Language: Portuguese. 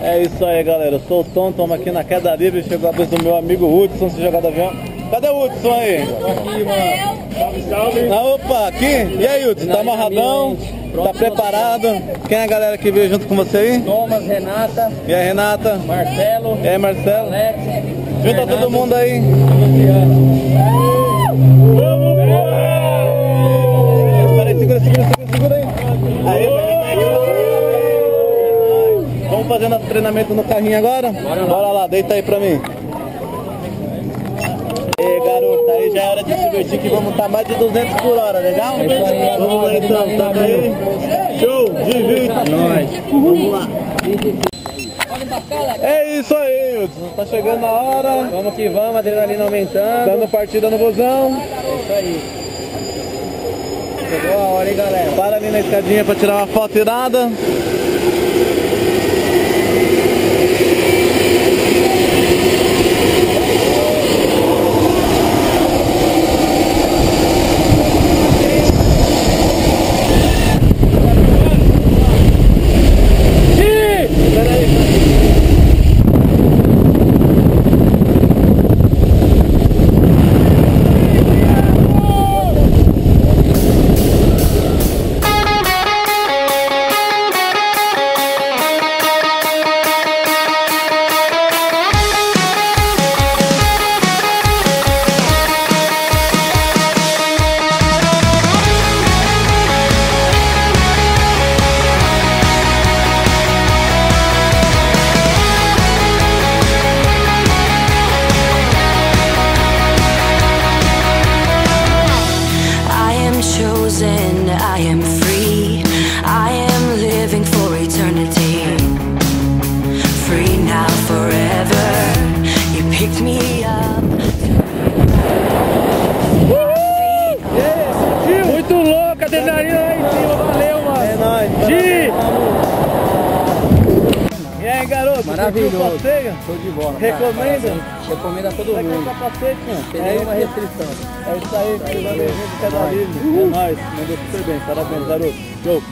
É isso aí, galera. Eu sou o Tom, estamos aqui na queda livre. Chegou a vez do meu amigo Hudson se jogar do avião. Cadê o Hudson aí? Aqui, mano. Salve, salve. Ah, opa, aqui? E aí, Hudson? Tá amarradão? Tá preparado? Quem é a galera que veio junto com você aí? Thomas, Renata, E aí, Renata? Marcelo, E aí, Marcelo? Alex. Junta todo mundo aí. Espera Nosso treinamento no carrinho agora? Bora lá, deita aí pra mim. E garoto, aí já é hora de se divertir que vamos estar mais de 200 por hora, legal? Vamos lá então, tá aí? Show, divirta! Nós, vamos lá. É isso aí, Hudson. Tá chegando a hora. Vamos que vamos, adrenalina aumentando. Dando partida no busão. É isso aí. Chegou a hora, hein, galera? Para ali na escadinha pra tirar uma foto irada. Thank you. Chosen, I am free. I am living for eternity. Free now, forever. You picked me up. Muito louco, adrenalina lá em cima. Valeu, mano. É nóis. Gi! E aí, garoto? Maravilhoso. Show de bola. Recomenda? Recomendo a todo Vai mundo. capacete, mano. Tem É nenhuma isso, restrição. é isso aí, precisando de queda livre. É nóis. Mandou super bem. Parabéns, garoto. Show.